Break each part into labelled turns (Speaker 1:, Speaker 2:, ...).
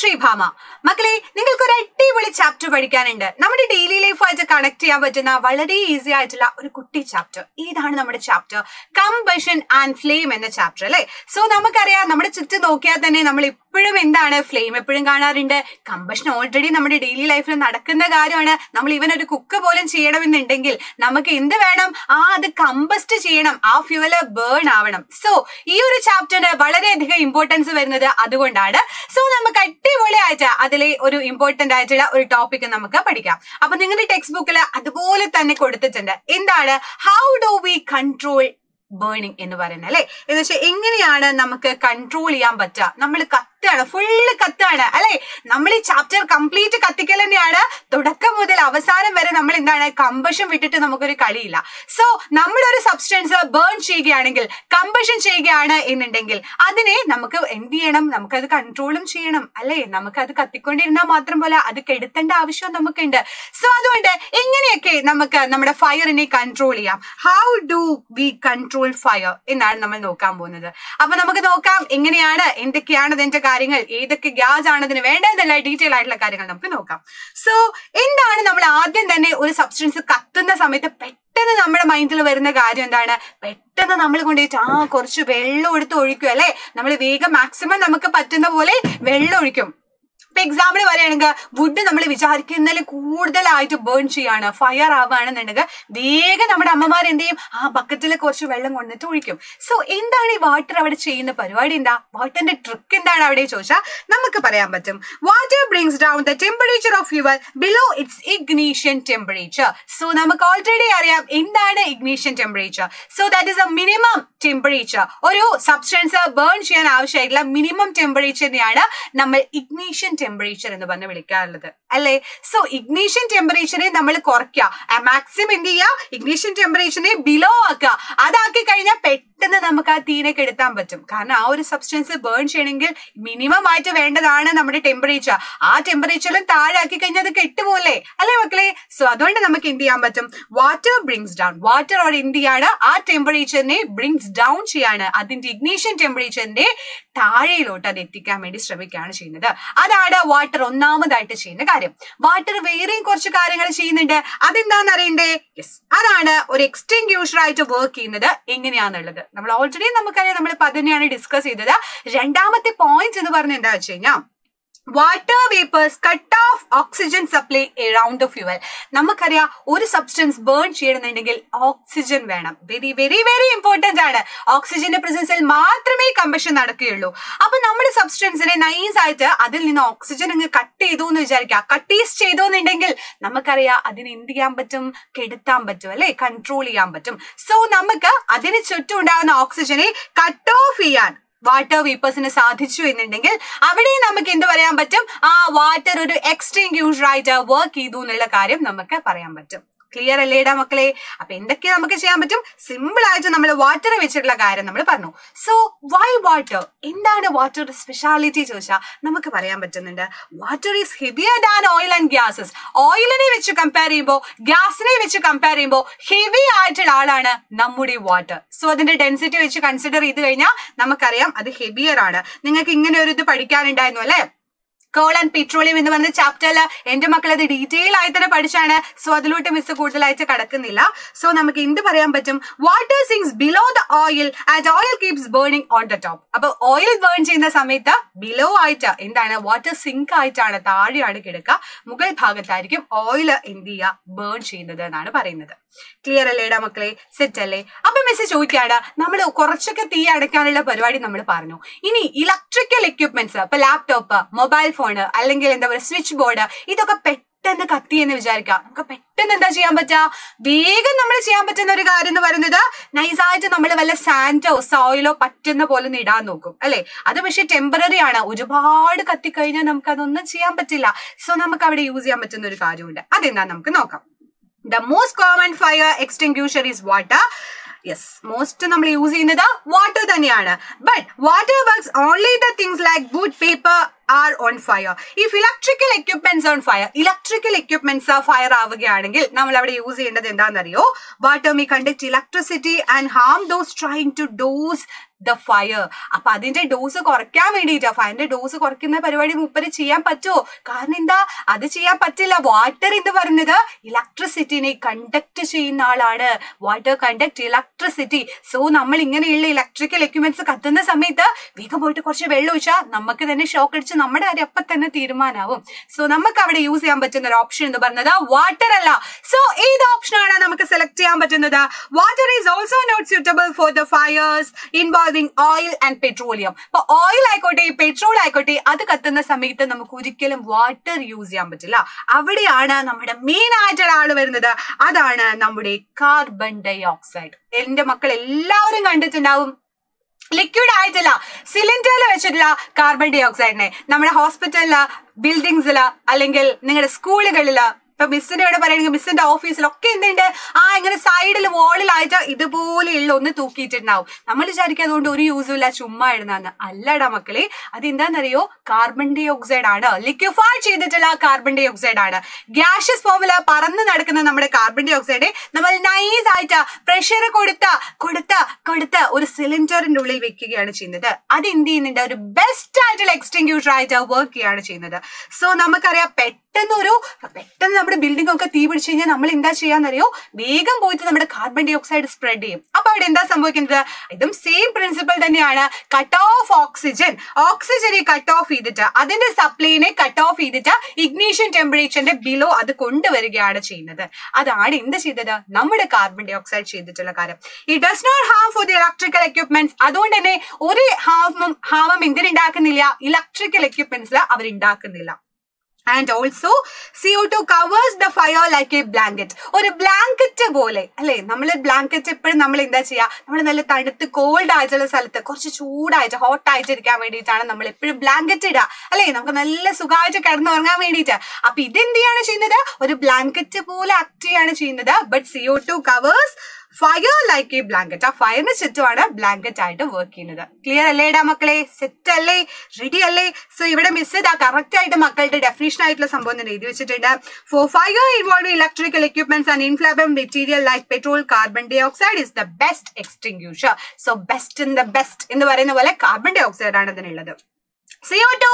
Speaker 1: ശ്രീഭാമ മക്കളെ നിങ്ങൾക്ക് ഒരു അടിപൊളി ചാപ്റ്റർ പഠിക്കാനുണ്ട്. നമ്മുടെ ഡെയിലി ലൈഫുമായിട്ട് കണക്ട് ചെയ്യാൻ പറ്റുന്ന വളരെ ഈസി ആയിട്ടുള്ള ഒരു കുട്ടി ചാപ്റ്റർ ഏതാണ് നമ്മുടെ ചാപ്റ്റർ കംബഷൻ ആൻഡ് ഫ്ലെയിം എന്ന ചാപ്റ്റർ അല്ലെ? സോ നമുക്കറിയാം നമ്മുടെ ചുറ്റും നോക്കിയാൽ തന്നെ നമ്മൾ ഇപ്പോഴും എന്താണ് ഫ്ലെയിം എപ്പോഴും കാണാറുണ്ട്. കമ്പഷൻ ഓൾറെഡി നമ്മുടെ ഡെയിലി ലൈഫിൽ നടക്കുന്ന കാര്യമാണ്. നമ്മൾ ഇവൻ ഒരു കുക്ക് പോലും ചെയ്യണമെന്നുണ്ടെങ്കിൽ നമുക്ക് എന്ത് വേണം? ആ അത് കമ്പസ്റ്റ് ചെയ്യണം. ആ ഫ്യൂവൽ ബേൺ ആവണം. സോ ഈ ഒരു ചാപ്റ്ററിന് വളരെയധികം ഇമ്പോർട്ടൻസ് വരുന്നത് അതുകൊണ്ടാണ്. സോ നമുക്ക് അടിപൊളിയായിട്ട് അതിലെ ഒരു ഇമ്പോർട്ടന്റ് ആയിട്ടുള്ള ഒരു ടോപ്പിക് നമുക്ക് പഠിക്കാം. അപ്പൊ നിങ്ങളുടെ ടെക്സ്റ്റ് ബുക്കിൽ അതുപോലെ തന്നെ കൊടുത്തിട്ടുണ്ട്. എന്താണ്? How do we control burning എന്ന് പറയുന്നത് അല്ലെ? എന്ന് വെച്ചാൽ എങ്ങനെയാണ് നമുക്ക് കൺട്രോൾ ചെയ്യാൻ പറ്റുക? നമ്മൾ കത്താണ് ഫുള്ള് കത്താണ്. അല്ലെ? നമ്മൾ ഈ ചാപ്റ്റർ കംപ്ലീറ്റ് കത്തിക്കൽ തന്നെയാണ്. തുടക്കം മുതൽ അവസാനം വരെ നമ്മൾ എന്താണ്? കമ്പഷൻ വിട്ടിട്ട് നമുക്കൊരു കളിയില്ല. സോ നമ്മളൊരു സബ്സ്റ്റൻസ് ബേൺ ചെയ്യുകയാണെങ്കിൽ കമ്പഷൻ ചെയ്യുകയാണ് എന്നുണ്ടെങ്കിൽ അതിനെ നമുക്ക് എന്ത് ചെയ്യണം? നമുക്കത് കൺട്രോളും ചെയ്യണം. അല്ലെ? നമുക്കത് കത്തിക്കൊണ്ടിരുന്നാൽ മാത്രം പോലെ അത് കെടുത്തേണ്ട ആവശ്യം നമുക്കുണ്ട്. സോ അതുകൊണ്ട് എങ്ങനെയൊക്കെ നമുക്ക് നമ്മുടെ ഫയറിനെ കൺട്രോൾ ചെയ്യാം? How do we control fire എന്നാണ് നമ്മൾ നോക്കാൻ പോകുന്നത്. അപ്പൊ നമുക്ക് നോക്കാം എങ്ങനെയാണ്? എന്തൊക്കെയാണ് അതിന്റെ കാര്യങ്ങൾ ഏതൊക്കെ ഗ്യാസ് ആണ് അതിന് വേണ്ടതെന്നല്ല ഡീറ്റെയിൽ ആയിട്ടുള്ള കാര്യങ്ങൾ നമുക്ക് നോക്കാം. സോ എന്താണ് നമ്മൾ ആദ്യം തന്നെ ഒരു സബ്സ്റ്റൻസ് കത്തുന്ന സമയത്ത് പെട്ടെന്ന് നമ്മുടെ മൈൻഡിൽ വരുന്ന കാര്യം എന്താണ്? പെട്ടെന്ന് നമ്മൾ കൊണ്ടുപോയിട്ട് ആ കുറച്ച് വെള്ളം എടുത്ത് ഒഴിക്കും അല്ലെ? നമ്മൾ വേഗം മാക്സിമം നമുക്ക് പറ്റുന്ന പോലെ വെള്ളം ഒഴിക്കും. ഇപ്പൊ എക്സാമ്പിൾ പറയുകയാണെങ്കിൽ വുഡ് നമ്മൾ വിചാരിക്കുന്നതിൽ കൂടുതലായിട്ട് ബേൺ ചെയ്യാണ് ഫയർ ആവുകയാണെന്നുണ്ടെങ്കിൽ വേഗം നമ്മുടെ അമ്മമാർ എന്ത് ചെയ്യും? ആ ബക്കറ്റിൽ കുറച്ച് വെള്ളം കൊണ്ടിട്ട് ഒഴിക്കും. സോ എന്താണ് ഈ വാട്ടർ അവിടെ ചെയ്യുന്ന പരിപാടി എന്താ? വാട്ടറിന്റെ ട്രിക്ക് എന്താണ് അവിടെ ചോദിച്ചാൽ നമുക്ക് പറയാൻ പറ്റും. Water brings down the temperature of your below its ignition temperature so നമുക്ക് ഓൾറെഡി അറിയാം എന്താണ് ignition temperature so that is a minimum temperature ഒരു സബ്സ്റ്റൻസ് ബേൺ ചെയ്യാൻ ആവശ്യമായിട്ടുള്ള മിനിമം ടെമ്പറേച്ചറിനെയാണ് നമ്മൾ ഇഗ്നീഷ്യൻ ടെമ്പറേച്ചർ എന്ന് പറഞ്ഞ് വിളിക്കാറുള്ളത്. അല്ലേ? സോ ഇഗ്നീഷ്യൻ ടെമ്പറേച്ചറെ നമ്മൾ കുറയ്ക്കുക. മാക്സിമം എന്ത് ചെയ്യുക? ഇഗ്നീഷ്യൻ ടെമ്പറേച്ചറിനെ ബിലോ ആക്കുക. അതാക്കി കഴിഞ്ഞാൽ പെട്ടെന്ന് നമുക്ക് ആ തീനെ കെടുത്താൻ പറ്റും. കാരണം ആ ഒരു സബ്സ്റ്റൻസ് ബേൺ ചെയ്യണമെങ്കിൽ മിനിമം ആയിട്ട് വേണ്ടതാണ് നമ്മുടെ ടെമ്പറേച്ചർ ആ ടെമ്പറേച്ചറിലും താഴെ ആക്കി കഴിഞ്ഞാൽ അത് കെട്ടുപോലെ അല്ലേ മക്കളെ? സോ അതുകൊണ്ട് നമുക്ക് എന്ത് ചെയ്യാൻ പറ്റും? വാട്ടർ ബ്രിങ്സ് ഡൗൺ വാട്ടർ അവിടെ എന്ത് ചെയ്യാണ്? ആ ടെമ്പറേച്ചറിനെ ബ്രിങ്സ് ഡൗൺ ചെയ്യാണ്. അതിന്റെ ഇഗ്നീഷ്യൻ ടെമ്പറേച്ചറിന്റെ താഴെയിലോട്ട് അത് എത്തിക്കാൻ വേണ്ടി ശ്രമിക്കുകയാണ് ചെയ്യുന്നത്. അതാണ് വാട്ടർ ഒന്നാമതായിട്ട് ചെയ്യുന്ന കാര്യം. വാട്ടർ വേറെയും കുറച്ച് കാര്യങ്ങൾ ചെയ്യുന്നുണ്ട്. അതെന്താന്ന് അറിയണ്ടേ? യെസ് അതാണ് ഒരു എക്സ്റ്റെങ്ക്യൂഷർ ആയിട്ട് വർക്ക് ചെയ്യുന്നത് എങ്ങനെയാണെന്നുള്ളത് നമ്മൾ ഓൾറെഡി നമുക്കറിയാം നമ്മൾ തന്നെയാണ് ഡിസ്കസ് ചെയ്തത്. രണ്ടാമത്തെ പോയിന്റ് എന്ന് പറഞ്ഞ എന്താ വെച്ച് കഴിഞ്ഞാൽ water vapours cut off oxygen supply around the fuel നമുക്കറിയാം ഒരു സബ്സ്റ്റൻസ് ബേൺ ചെയ്യണമെന്നുണ്ടെങ്കിൽ ഓക്സിജൻ വേണം. വെരി വെരി വെരി ഇമ്പോർട്ടന്റ് ആണ്. ഓക്സിജന്റെ പ്രസൻസിൽ മാത്രമേ കമ്പഷൻ നടക്കുകയുള്ളൂ. അപ്പൊ നമ്മുടെ സബ്സ്റ്റൻസിനെ നൈസ് ആയിട്ട് അതിൽ നിന്ന് ഓക്സിജൻ അങ്ങ് കട്ട് ചെയ്തു എന്ന് വിചാരിക്കുക. കട്ടീസ് ചെയ്തു എന്നുണ്ടെങ്കിൽ നമുക്കറിയാം അതിന് എന്ത് ചെയ്യാൻ പറ്റും? കെടുത്താൻ പറ്റും അല്ലെ? കൺട്രോൾ ചെയ്യാൻ പറ്റും. സോ നമുക്ക് അതിന് ചുറ്റും ഉണ്ടാകുന്ന ഓക്സിജനെ കട്ട് ഓഫ് ചെയ്യാൻ വാട്ടർ വീപ്പേഴ്സിന് സാധിച്ചു എന്നുണ്ടെങ്കിൽ അവിടെയും നമുക്ക് എന്ത് പറയാൻ പറ്റും? ആ വാട്ടർ ഒരു എക്സ്റ്റിങ്ക്യൂഷർ ആയിട്ട് വർക്ക് ചെയ്തു എന്നുള്ള കാര്യം നമുക്ക് പറയാൻ പറ്റും. ക്ലിയർ അല്ലേടാ മക്കളെ? അപ്പൊ എന്തൊക്കെ നമുക്ക് ചെയ്യാൻ പറ്റും? സിമ്പിൾ ആയിട്ട് നമ്മൾ വാട്ടർ വെച്ചിട്ടുള്ള കാര്യം നമ്മൾ പറഞ്ഞു. സോ വൈ വാട്ടർ എന്താണ് വാട്ടറുടെ സ്പെഷ്യാലിറ്റി ചോദിച്ചാൽ നമുക്ക് പറയാൻ പറ്റുന്നുണ്ട്. Water is heavier than oil and gases ഓയിലിനെ വെച്ച് കമ്പയർ ചെയ്യുമ്പോൾ ഗ്യാസിനെ വെച്ച് കമ്പയർ ചെയ്യുമ്പോൾ ഹെവി ആയിട്ടുള്ള ആളാണ് നമ്മുടെ വാട്ടർ സോ അതിന്റെ ഡെൻസിറ്റി വെച്ച് കൺസിഡർ ചെയ്ത് കഴിഞ്ഞാൽ നമുക്കറിയാം അത് ഹെവിയർ ആണ്. നിങ്ങൾക്ക് ഇങ്ങനെ ഒരു ഇത് പഠിക്കാനുണ്ടായിരുന്നു അല്ലെ? കോൾ ആൻഡ് പെട്രോളിയം എന്ന് പറഞ്ഞ ചാപ്റ്ററിൽ എന്റെ മക്കൾ അത് ഡീറ്റെയിൽ ആയി തന്നെ പഠിച്ചാണ്. സോ അതിലോട്ട് മിസ് കൂടുതലായിട്ട് കടക്കുന്നില്ല. സോ നമുക്ക് എന്ത് പറയാൻ പറ്റും? Water sinks below the oil and oil keeps burning on the top അപ്പൊ ഓയിൽ ബേൺ ചെയ്യുന്ന സമയത്ത് ബിലോ ആയിട്ട് എന്താണ്? വാട്ടർ സിങ്ക് ആയിട്ടാണ് താഴെയാണ് കിടക്കുക. മുകൾ ഭാഗത്തായിരിക്കും ഓയിൽ എന്ത് ചെയ്യുക? ബേൺ ചെയ്യുന്നത് എന്നാണ് പറയുന്നത്. ക്ലിയർ അല്ലേടാ മക്കളെ? സെറ്റ് അല്ലേ? അപ്പൊ മിസ് ചോദിക്കാണ് നമ്മൾ കുറച്ചൊക്കെ തീ അടയ്ക്കാനുള്ള പരിപാടി നമ്മൾ പറഞ്ഞു. ഇനി ഇലക്ട്രിക്കൽ എക്യുപ്മെന്റ്സ് ഇപ്പൊ ലാപ്ടോപ്പ് മൊബൈൽ ഫോണ് അല്ലെങ്കിൽ എന്താ പറയുക സ്വിച്ച് ബോർഡ് ഇതൊക്കെ പെട്ടെന്ന് കത്തി എന്ന് വിചാരിക്കാം നമുക്ക് പെട്ടെന്ന് എന്താ ചെയ്യാൻ പറ്റുക? വേഗം നമ്മൾ ചെയ്യാൻ പറ്റുന്ന ഒരു കാര്യം എന്ന് പറയുന്നത് നൈസായിട്ട് നമ്മൾ വല്ല സാൻഡോ സോയിലോ പറ്റുന്ന പോലെ ഒന്ന് ഇടാൻ നോക്കും അല്ലെ? അത് പക്ഷെ ടെമ്പററി ആണ്. ഒരുപാട് കത്തിക്കഴിഞ്ഞാൽ നമുക്ക് അതൊന്നും ചെയ്യാൻ പറ്റില്ല. സോ നമുക്ക് അവിടെ യൂസ് ചെയ്യാൻ പറ്റുന്ന ഒരു കാര്യമുണ്ട്. അതെന്താ? നമുക്ക് നോക്കാം. The most common fire extinguisher is water yes most നമ്മൾ യൂസ് ചെയ്യുന്നത് വാട്ടർ തന്നെയാണ്. But water works only the things like wood paper are on fire if electrical equipments on fire electrical equipments fire ആവുകയാണെങ്കിൽ നമ്മൾ അവിടെ use ചെയ്യേണ്ടത് എന്താണെന്നറിയോ? Water may conduct electricity and harm those trying to douse the fire അപ്പൊ അതിന്റെ dose കുറയ്ക്കാൻ വേണ്ടിയിട്ടാ. ഫയറിന്റെ dose കുറയ്ക്കുന്ന പരിപാടി മുപ്പര് ചെയ്യാൻ പറ്റുമോ? കാരണം എന്താ? അത് ചെയ്യാൻ പറ്റില്ല. വാട്ടർ എന്ന് പറഞ്ഞത് ഇലക്ട്രിസിറ്റിനെ കണ്ടക്ട് ചെയ്യുന്ന ആളാണ്. വാട്ടർ കണ്ടക്ട് ഇലക്ട്രിസിറ്റി സോ നമ്മൾ ഇങ്ങനെയുള്ള ഇലക്ട്രിക്കൽ എക്യുപ്മെന്റ്സ് കത്തുന്ന സമയത്ത് വേഗം പോയിട്ട് കുറച്ച് വെള്ളം ഒഴിച്ചാൽ നമുക്ക് തന്നെ ഷോക്ക് അടിച്ച് നമ്മുടെ കാര്യം അപ്പൊ തന്നെ തീരുമാനമാവും സോ നമുക്ക് അവിടെ യൂസ് ചെയ്യാൻ പറ്റുന്ന ഒരു ഓപ്ഷൻ എന്ന് പറഞ്ഞത് വാട്ടർ അല്ല. സോ ഏത് ആണ് നമുക്ക് സെലക്ട് ചെയ്യാൻ പറ്റുന്നത്? Water is also not suitable for the fires involving oil and petroleum അപ്പൊ ഓയിൽ ആയിക്കോട്ടെ പെട്രോൾ ആയിക്കോട്ടെ അത് കത്തുന്ന സമയത്ത് നമുക്ക് ഒരിക്കലും വാട്ടർ യൂസ് ചെയ്യാൻ പറ്റില്ല. അവിടെയാണ് നമ്മുടെ മെയിൻ ആയിട്ട് ആൾ വരുന്നത്. അതാണ് നമ്മുടെ കാർബൺ ഡൈ ഓക്സൈഡ് എന്റെ മക്കൾ എല്ലാവരും കണ്ടിട്ടുണ്ടാവും. ലിക്വിഡ് ആയിട്ടില്ല. സിലിണ്ടറിൽ വെച്ചിട്ടുള്ള കാർബൺ ഡൈ ഓക്സൈഡിനെ നമ്മുടെ ഹോസ്പിറ്റലിൽ ബിൽഡിങ്സിൽ അല്ലെങ്കിൽ നിങ്ങളുടെ സ്കൂളുകളിൽ ഇപ്പൊ മിസ്സിന്റെ ഇവിടെ പറയുകയാണെങ്കിൽ മിസ്സിന്റെ ഓഫീസിലൊക്കെ എന്തുണ്ട്? ആ ഇങ്ങനെ സൈഡിൽ വോളിലായിട്ട് ഇതുപോലെയുള്ള ഒന്ന് തൂക്കിയിട്ടുണ്ടാവും നമ്മൾ വിചാരിക്കുക അതുകൊണ്ട് ഒരു യൂസും ഇല്ല. ചുമ്മാ ഇടുന്നതാണ്. അല്ലടാ മക്കളെ അത് എന്താണെന്നറിയോ കാർബൺ ഡൈ ഓക്സൈഡ് ആണ്. ലിക്വിഫൈ ചെയ്തിട്ടുള്ള കാർബൺ ഡൈ ഓക്സൈഡ് ആണ്. ഗ്യാഷ്യസ് ഫോമിൽ പറന്ന് നടക്കുന്ന നമ്മുടെ കാർബൺ ഡൈ ഓക്സൈഡ് നമ്മൾ ആയിട്ട് പ്രഷർ കൊടുത്ത കൊടുത്ത കൊടുത്ത ഒരു സിലിണ്ടറിന്റെ ഉള്ളിൽ വെക്കുകയാണ് ചെയ്യുന്നത്. അത് എന്ത് ചെയ്യുന്നുണ്ട്? ഒരു ബെസ്റ്റ് ആയിട്ടുള്ള എക്സ്റ്റിങ്ക്യൂഷർ ആയിട്ട് വർക്ക് ചെയ്യാണ് ചെയ്യുന്നത്. സോ നമുക്കറിയാം പെട്ടെന്ന് ഒരു പെട്ടെന്ന് നമ്മുടെ ബിൽഡിംഗ് ഒക്കെ തീ പിടിച്ചു കഴിഞ്ഞാൽ നമ്മൾ എന്താ ചെയ്യാന്നറിയോ? വേഗം പോയിട്ട് നമ്മുടെ കാർബൺ ഡൈ ഓക്സൈഡ് സ്പ്രെഡ് ചെയ്യും. അപ്പൊ അവിടെ എന്താ സംഭവിക്കുന്നത്? ഇതും സെയിം പ്രിൻസിപ്പൽ തന്നെയാണ്. കട്ട് ഓഫ് ഓക്സിജൻ ഓക്സിജനെ കട്ട് ഓഫ് ചെയ്തിട്ട് അതിന്റെ സപ്ലൈനെ കട്ട് ഓഫ് ചെയ്തിട്ട് ഇഗ്നീഷ്യൻ ടെമ്പറേച്ചറിന്റെ ബിലോ അത് കൊണ്ടുവരികയാണ് ചെയ്യുന്നത്. അതാണ് എന്ത് ചെയ്തത്? നമ്മുടെ കാർബൺ ഡൈ ഓക്സൈഡ് ചെയ്തിട്ടുള്ള കാര്യം. ഈ does not have for the electrical equipments അതുകൊണ്ട് തന്നെ ഒരു ഹാവും ഹാവം എന്തിനുണ്ടാക്കുന്നില്ല? ഇലക്ട്രിക്കൽ എക്യുപ്മെന്റ്സിൽ അവർ ഉണ്ടാക്കുന്നില്ല and also C O two covers the fire like a blanket ഒരു ബ്ലാങ്കറ്റ് പോലെ. അല്ലെ? നമ്മൾ ബ്ലാങ്കറ്റ് എപ്പോഴും നമ്മൾ എന്താ ചെയ്യുക നമ്മൾ നല്ല തണുത്ത് കോൾഡ് ആയിട്ടുള്ള സ്ഥലത്ത് കുറച്ച് ചൂടായിട്ട് ഹോട്ട് ആയിട്ട് ഇരിക്കാൻ വേണ്ടിയിട്ടാണ് നമ്മൾ എപ്പോഴും ബ്ലാങ്കറ്റ് ഇടുക. അല്ലെ? നമുക്ക് നല്ല സുഖമായിട്ട് കിടന്നുറങ്ങാൻ വേണ്ടിയിട്ട്. അപ്പൊ ഇതെന്ത് ചെയ്യാണ് ചെയ്യുന്നത്? ഒരു ബ്ലാങ്കറ്റ് പോലെ ആക്ട് ചെയ്യാണ് ചെയ്യുന്നത്. But C O two covers fire like a blanket ആ ഫയറിന് ചുറ്റുമാണ് ബ്ലാങ്കറ്റ് ആയിട്ട് വർക്ക് ചെയ്യുന്നത്. ക്ലിയർ അല്ലേടാ മക്കളെ? സെറ്റ് അല്ലേ? റെഡി അല്ലേ? സോ ഇവിടെ മിസ് ചെയ്താ. കറക്റ്റ് ആയിട്ട് മക്കളുടെ ഡെഫിനേഷൻ ആയിട്ടുള്ള സംഭവം തന്നെ എഴുതി വെച്ചിട്ടുണ്ട്. For fire involve electrical equipments and inflammable material like petrol carbon dioxide is the best extinguisher so best in the best എന്ന് പറയുന്ന പോലെ കാർബൺ ഡൈ ഓക്സൈഡ് ആണ് ഇതിനുള്ളത്. CO2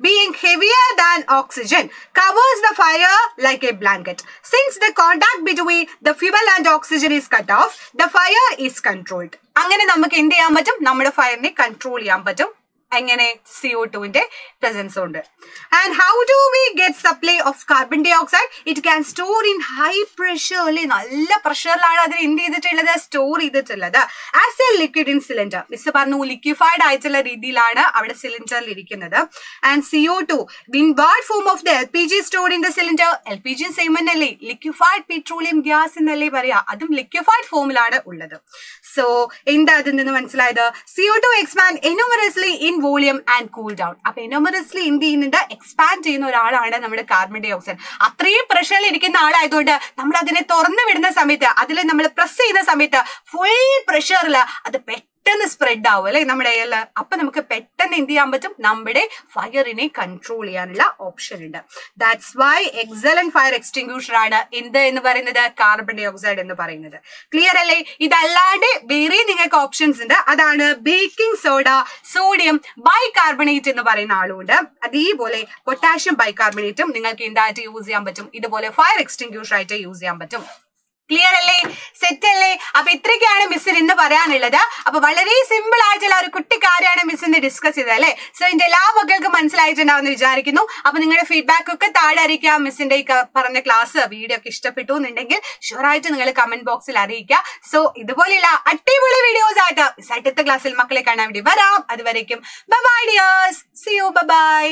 Speaker 1: being heavier than oxygen covers the fire like a blanket. Since the contact between the fuel and oxygen is cut off, the fire is controlled. അങ്ങനെ നമുക്ക് എന്ത് ചെയ്യാൻ പറ്റും നമ്മുടെ ഫയറിനെ കൺട്രോൾ ചെയ്യാൻ പറ്റും എങ്ങനെ സി ഒ ടുവിന്റെ പ്രസൻസ് ഉണ്ട്. And how do we get supply of carbon dioxide it can store in high pressure അല്ലെ? നല്ല പ്രഷറിലാണ് അതിന് എന്ത് ചെയ്തിട്ടുള്ളത്? സ്റ്റോർ ചെയ്തിട്ടുള്ളത്. As a liquid in cylinder miss പറഞ്ഞു ലിക്വിഫൈഡ് ആയിട്ടുള്ള രീതിയിലാണ് അവിടെ സിലിണ്ടറിൽ ഇരിക്കുന്നത്. And C O two win bad form of the L P G store in the cylinder L P G same liquefied petroleum gas എന്നല്ലേ പറയാ? അതും ലിക്വിഫൈഡ് ഫോമിലാണ് ഉള്ളത്. സോ എന്താ അതിൽ നിന്ന് മനസ്സിലായത് CO two expand enormously in volume and cool down അപ്പൊ എനോമറസ്ലി എന്ത് ചെയ്യുന്നുണ്ട്? എക്സ്പാൻഡ് ചെയ്യുന്ന ഒരാളാണ് നമ്മുടെ കാർബൺ ഡൈ ഓക്സൈഡ് അത്രയും പ്രഷറിൽ ഇരിക്കുന്ന ആളായതുകൊണ്ട് നമ്മൾ അതിനെ തുറന്നു വിടുന്ന സമയത്ത് അതിൽ നമ്മൾ പ്രസ് ചെയ്യുന്ന സമയത്ത് ഫുൾ പ്രഷറിൽ അത് പെട്ടെന്ന് സ്പ്രെഡ് ആവും അല്ലെ? നമ്മുടെ കയ്യിൽ അപ്പൊ നമുക്ക് പെട്ടെന്ന് എന്ത് ചെയ്യാൻ പറ്റും? നമ്മുടെ ഫയറിനെ കൺട്രോൾ ചെയ്യാനുള്ള ഓപ്ഷൻ ഉണ്ട്. That's why excellent fire extinguisher ആണ് എന്ത് എന്ന് പറയുന്നത്? കാർബൺ ഡൈ ഓക്സൈഡ് എന്ന് പറയുന്നത്. ക്ലിയർ അല്ലേ? ഇതല്ലാണ്ട് വേറെ നിങ്ങൾക്ക് ഓപ്ഷൻസ് ഉണ്ട്. അതാണ് ബേക്കിംഗ് സോഡ സോഡിയം ബൈകാർബണേറ്റ് എന്ന് പറയുന്ന ആളുണ്ട് അതേപോലെ പൊട്ടാഷ്യം ബൈകാർബണേറ്റും നിങ്ങൾക്ക് എന്തായിട്ട് യൂസ് ചെയ്യാൻ പറ്റും? ഇതുപോലെ ഫയർ എക്സ്റ്റിങ്ക്യൂഷർ ആയിട്ട് യൂസ് ചെയ്യാൻ പറ്റും. ക്ലിയർ അല്ലേ? സെറ്റ് അല്ലേ? അപ്പൊ ഇത്രയ്ക്കാണ് മിസ്സിന് ഇന്ന് പറയാനുള്ളത്. അപ്പൊ വളരെ സിമ്പിൾ ആയിട്ടുള്ള ഒരു കുട്ടി കാര്യമാണ് മിസ് ഇന്ന് ഡിസ്കസ് ചെയ്തത് അല്ലേ? സോ ഇതിന്റെ എല്ലാ മക്കൾക്കും മനസ്സിലായിട്ടുണ്ടാവുമെന്ന് വിചാരിക്കുന്നു. അപ്പൊ നിങ്ങളുടെ ഫീഡ്ബാക്ക് ഒക്കെ താഴെ അറിയിക്കുക മിസ്സിന്റെ ഈ പറഞ്ഞ ക്ലാസ് വീഡിയോ ഒക്കെ ഇഷ്ടപ്പെട്ടു എന്നുണ്ടെങ്കിൽ ഷുവറായിട്ട് നിങ്ങൾ കമന്റ് ബോക്സിൽ അറിയിക്കുക. സോ ഇതുപോലെയുള്ള അടിപൊളി വീഡിയോസ് ആയിട്ട് മിസ് അടുത്ത ക്ലാസ്സിൽ മക്കളെ കാണാൻ വേണ്ടി വരാം. അതുവരേക്കും. Bye dears see you bye